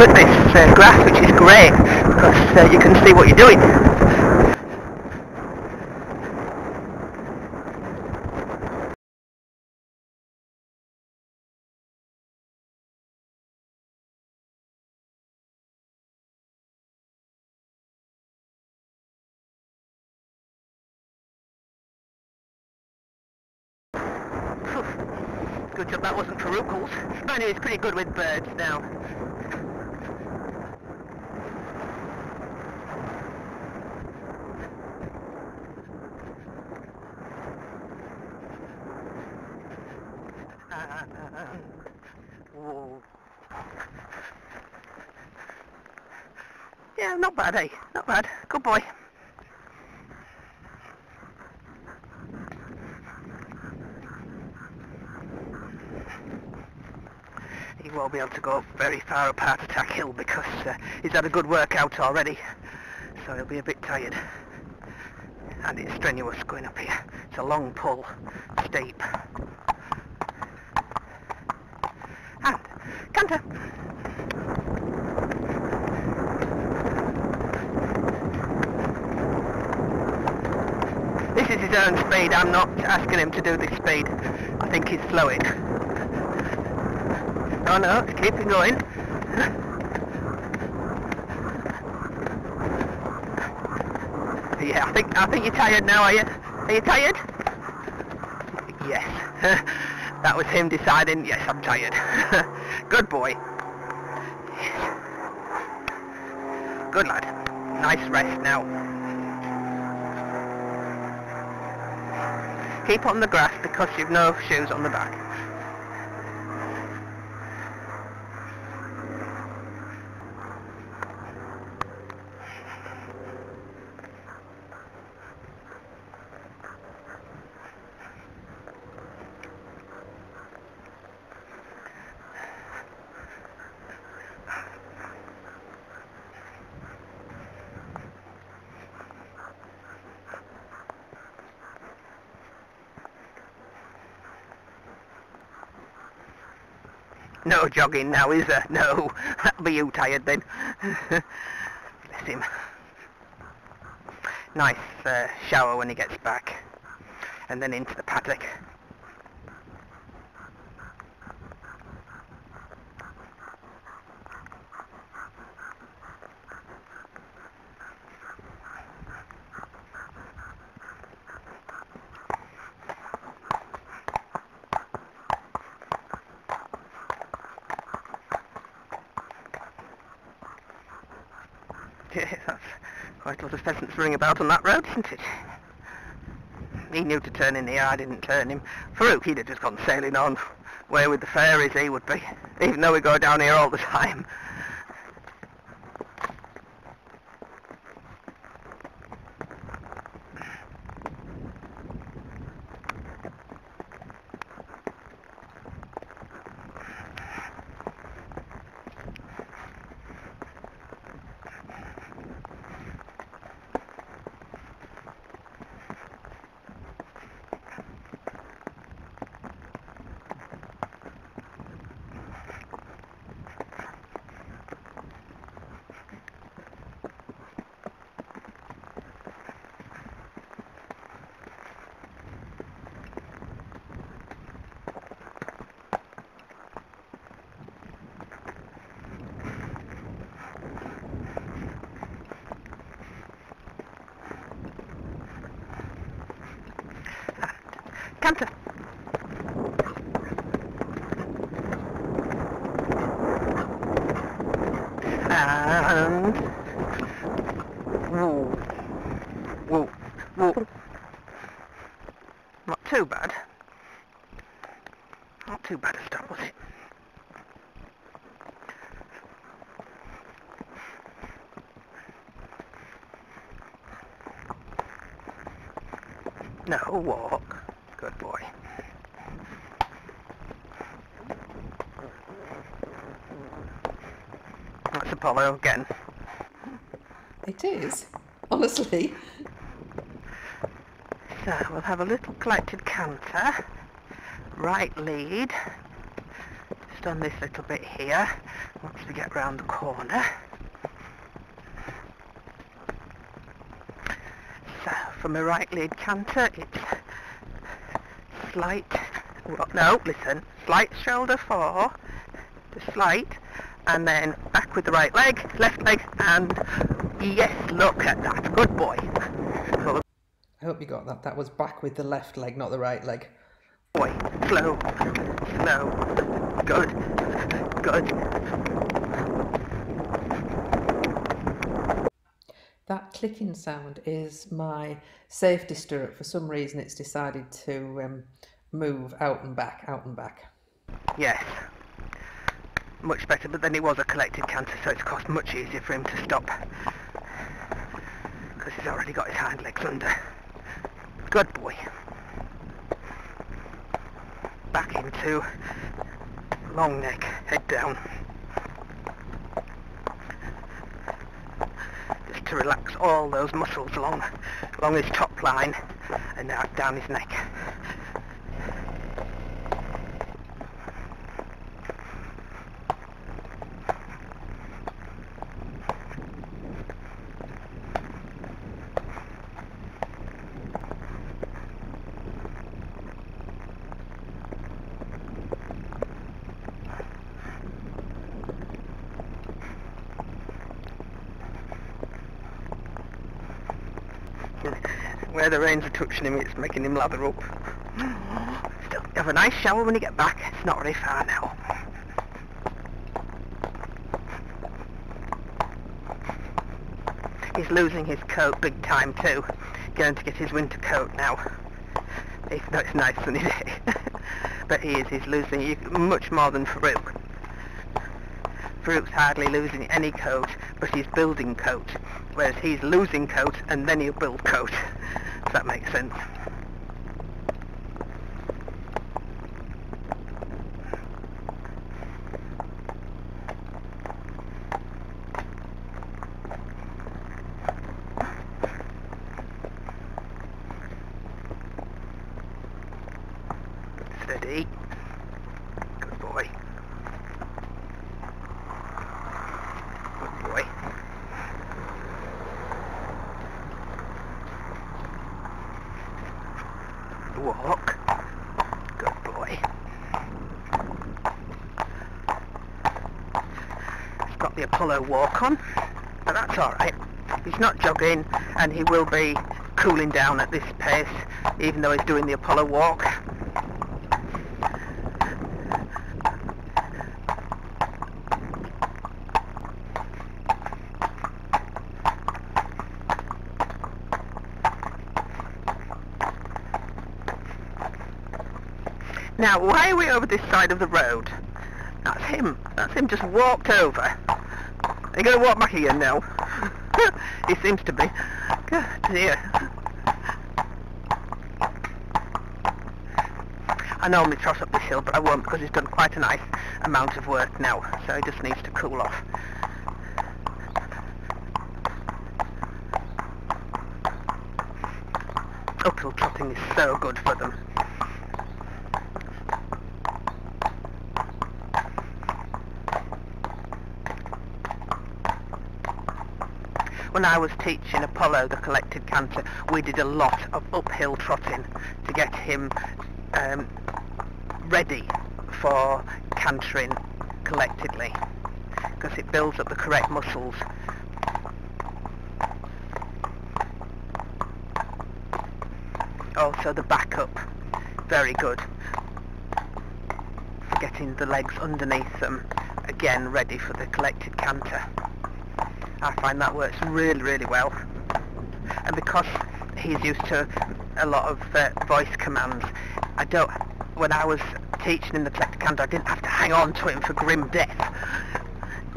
at this uh, graph, which is great, because uh, you can see what you're doing. Good job that wasn't Karukals. Mind you, he's pretty good with birds now. Whoa. Yeah, not bad, eh? Not bad. Good boy. He won't be able to go very far up apart Attack Hill because uh, he's had a good workout already. So he'll be a bit tired. And it's strenuous going up here. It's a long pull, steep. And canter. His own speed. I'm not asking him to do this speed. I think he's slowing. Oh no, it's keeping going. yeah, I think I think you're tired now, are you? Are you tired? Yes. that was him deciding, yes, I'm tired. Good boy. Good lad. Nice rest now. Keep on the grass because you've no shoes on the back. No jogging now, is there? No. That'll be you tired then. Bless him. Nice uh, shower when he gets back. And then into the paddock. Yeah, that's quite a running about on that road, isn't it? He knew to turn in here, I didn't turn him. Farouk, he'd have just gone sailing on. Where with the fairies he would be, even though we go down here all the time. And... Whoa. Whoa. Whoa. Not too bad. Not too bad a stop, was it? No, walk. Good boy. That's Apollo again. It is, honestly. So we'll have a little collected canter, right lead, just on this little bit here. once we get round the corner. So, from a right lead canter, it's slight, well, no, listen, slight shoulder fore, the slight, and then back with the right leg, left leg, and yes, look at that, good boy. I hope you got that. That was back with the left leg, not the right leg. boy, slow, slow, good, good. That clicking sound is my safety stirrup. For some reason, it's decided to um, move out and back, out and back. Yes. Much better, but then he was a collected canter, so it's cost much easier for him to stop. Because he's already got his hind legs under. Good boy. Back into long neck, head down. Just to relax all those muscles along, along his top line and down his neck. Where the reins are touching him, it's making him lather up. Still, have a nice shower when you get back. It's not very far now. He's losing his coat big time too. Going to get his winter coat now. Even though it's nice sunny day. but he is, he's losing much more than Farouk. Farouk's hardly losing any coat, but he's building coat. Whereas he's losing coat and then he'll build coat. If that makes sense. Steady. Good boy. Good boy. Walk. Good boy. He's got the Apollo walk on, but that's alright. He's not jogging and he will be cooling down at this pace, even though he's doing the Apollo walk. Now, why are we over this side of the road? That's him. That's him just walked over. You going to walk back again now? he seems to be. Good dear. I normally trot up this hill, but I won't because he's done quite a nice amount of work now, so he just needs to cool off. Uphill trotting is so good for them. When I was teaching Apollo the collected canter, we did a lot of uphill trotting to get him um, ready for cantering collectedly because it builds up the correct muscles. Also the backup, very good for getting the legs underneath them, again ready for the collected canter. I find that works really, really well. And because he's used to a lot of uh, voice commands, I don't. When I was teaching in the canter, I didn't have to hang on to him for grim death.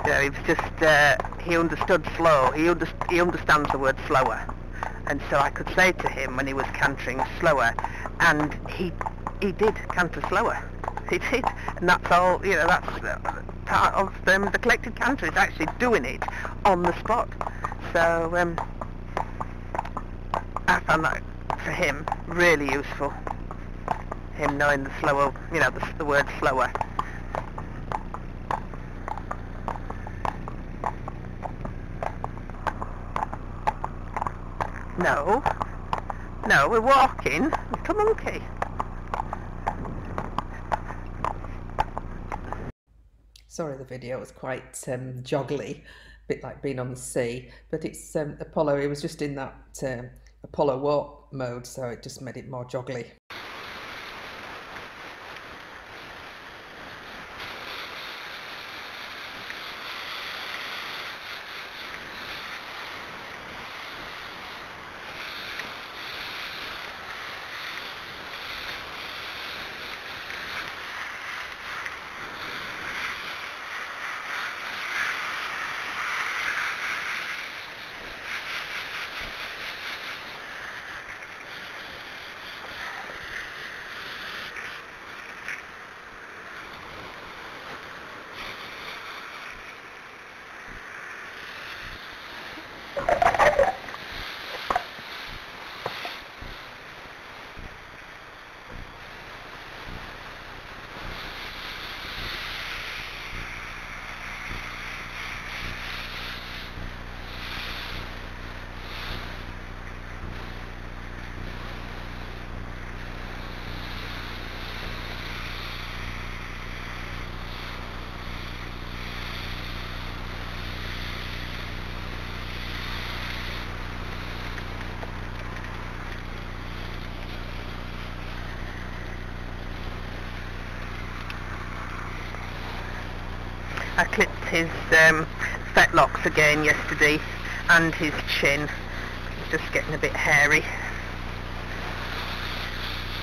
You know, he was just uh, he understood slow. He under, he understands the word slower, and so I could say to him when he was cantering slower, and he he did canter slower. He did, and that's all. You know, that's uh, part of um, the collective canter is actually doing it on the spot. So um, I found that for him really useful. Him knowing the slower, you know, the, the word slower. No. No, we're walking. It's monkey. Sorry, the video was quite um, joggly, a bit like being on the sea. But it's um, Apollo. It was just in that um, Apollo walk mode, so it just made it more joggly. I clipped his um, fetlocks again yesterday and his chin. He's just getting a bit hairy.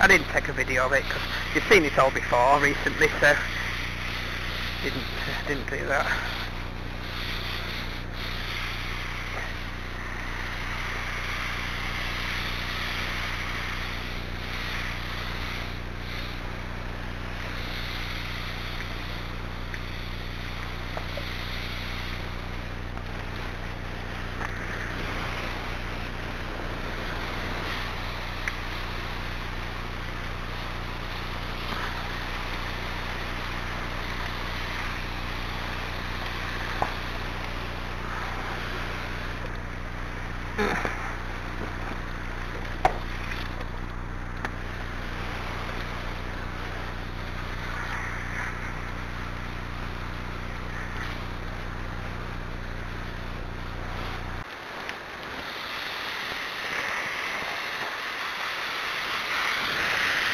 I didn't take a video of it because you've seen it all before recently, so didn't didn't do that.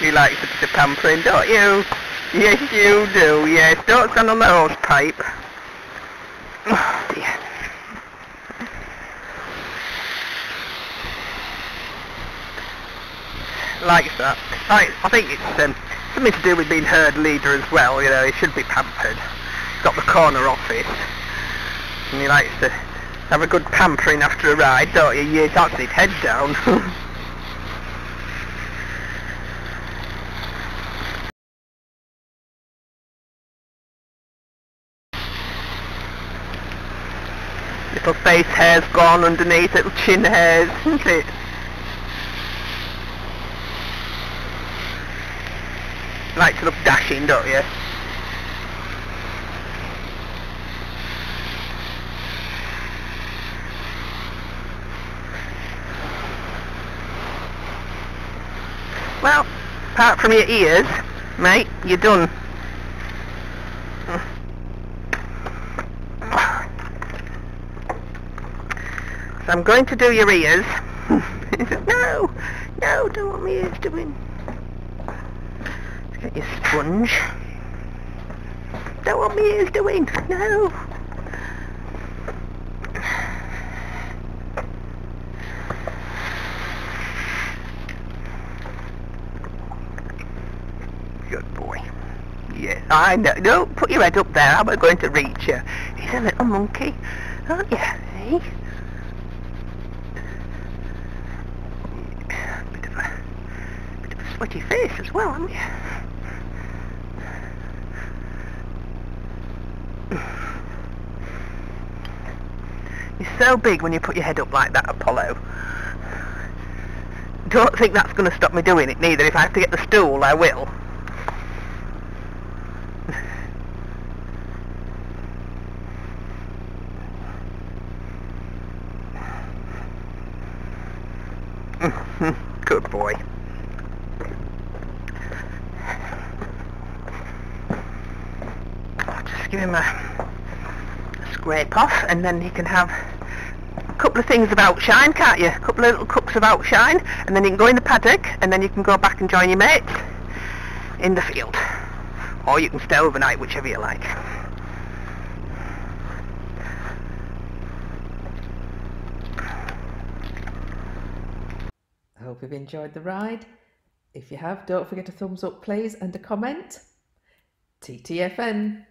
You like of pampering, don't you? Yes, you do, yes. Don't stand on the hose pipe. Likes that. I, I think it's um, something to do with being herd leader as well, you know, he should be pampered. He's got the corner office. And he likes to have a good pampering after a ride, don't you? Yeah, that's his head down. Little face hair's gone underneath, little chin hairs, isn't it? Like to look dashing, don't you? Well, apart from your ears, mate, you're done. So I'm going to do your ears. he says, no, no, don't want my ears doing. Let's get your sponge. Don't want my ears doing, no. Good boy. Yes, I know. Don't put your head up there. I'm not going to reach you. He's a little monkey, aren't you? See? Bit of a of face as well, you? You're so big when you put your head up like that, Apollo. Don't think that's going to stop me doing it neither. If I have to get the stool, I will. Good boy. Just give him a, a scrape off and then you can have a couple of things about shine, can't you? A couple of little cups of outshine and then you can go in the paddock and then you can go back and join your mates in the field. Or you can stay overnight, whichever you like. I hope you've enjoyed the ride. If you have, don't forget a thumbs up, please, and a comment. TTFN.